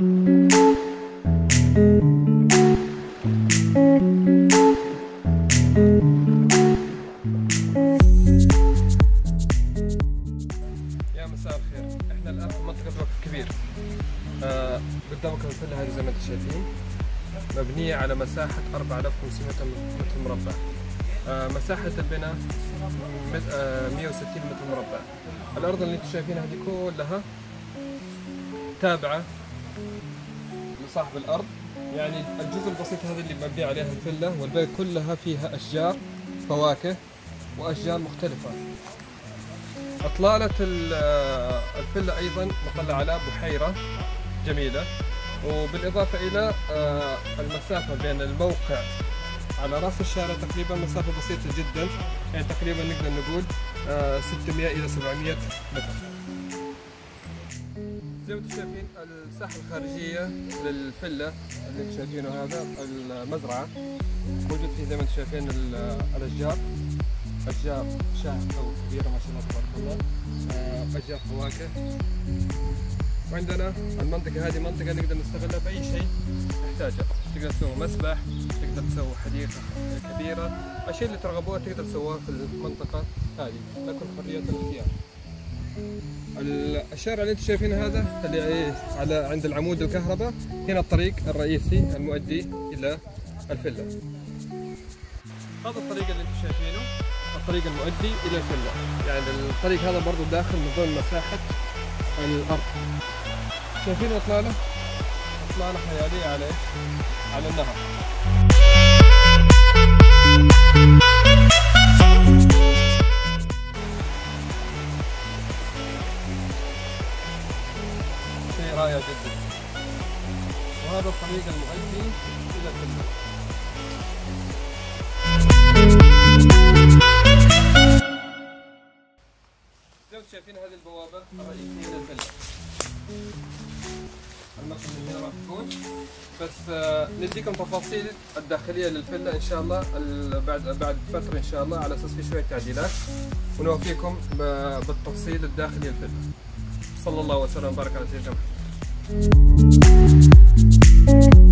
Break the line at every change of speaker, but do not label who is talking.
يا مساء الخير. إحنا الآن في منطقة وقف كبير آه، قدامكم الفيلا هذه زي ما أنتم شايفين. مبنية على مساحة 4500 متر مربع. آه، مساحة البناء 160 آه، متر مربع. الأرض اللي أنتم شايفينها هذه كلها تابعة لصاحب الأرض. يعني الجزء البسيط هذا اللي مبني عليها الفيلا والباقي كلها فيها أشجار فواكه وأشجار مختلفة. أطلالة ال- آه، الفيلا أيضا مطلة على بحيرة جميلة. وبالإضافة إلى آه، المسافة بين الموقع على رأس الشارع تقريبا مسافة بسيطة جدا. يعني تقريبا نقدر نقول آه، 600 إلى 700 متر. أنتم شايفين الساحة الخارجية للفيلا اللي أنتم شايفينه هذا المزرعة. موجود فيه زي ما أنتم شايفين ال- الأشجار. أشجار شاهق أو كبيرة ما شاء الله تبارك الله. آه، أشجار فواكه. وعندنا المنطقة هذه منطقة نقدر نستغلها بأي شيء نحتاجه. تقدر تسوي مسبح تقدر تسوي حديقة كبيرة. الشيء اللي ترغبوه تقدر تسواه في المنطقة هذه. لكم حرية الإختيار. الشارع اللي أنتم شايفينه هذا اللي على عند العمود الكهرباء هنا الطريق الرئيسي المؤدي إلى الفيلا. هذا الطريق اللي أنتم شايفينه الطريق المؤدي إلى الفيلا. يعني الطريق هذا برضو داخل من ضمن مساحة الأرض. شايفين إطلالة؟ إطلالة خيالية على على النهر. رائع جدا وهذا الطريق المؤدي إلى الفيلا زي ما شايفين هذه البوابة الرئيسية للفيلا. المقصد هنا راح تكون بس آه، نديكم تفاصيل الداخلية للفيلا إن شاء الله ال- بعد بعد فترة إن شاء الله على أساس في شوية تعديلات ونوفيكم ب- بالتفصيل الداخلي للفيلا. صلى الله وسلم وبارك على سيدنا محمد. Thank you.